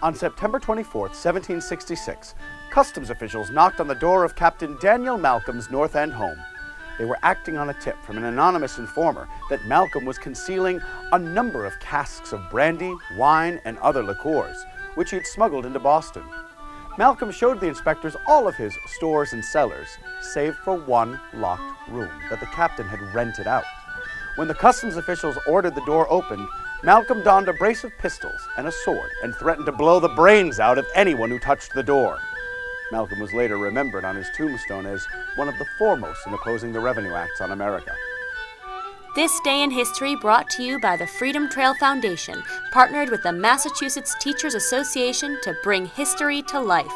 On September 24, 1766, customs officials knocked on the door of Captain Daniel Malcolm's North End home. They were acting on a tip from an anonymous informer that Malcolm was concealing a number of casks of brandy, wine, and other liqueurs, which he had smuggled into Boston. Malcolm showed the inspectors all of his stores and cellars, save for one locked room that the captain had rented out. When the customs officials ordered the door opened, Malcolm donned a brace of pistols and a sword and threatened to blow the brains out of anyone who touched the door. Malcolm was later remembered on his tombstone as one of the foremost in opposing the Revenue Acts on America. This Day in History brought to you by the Freedom Trail Foundation, partnered with the Massachusetts Teachers Association to bring history to life.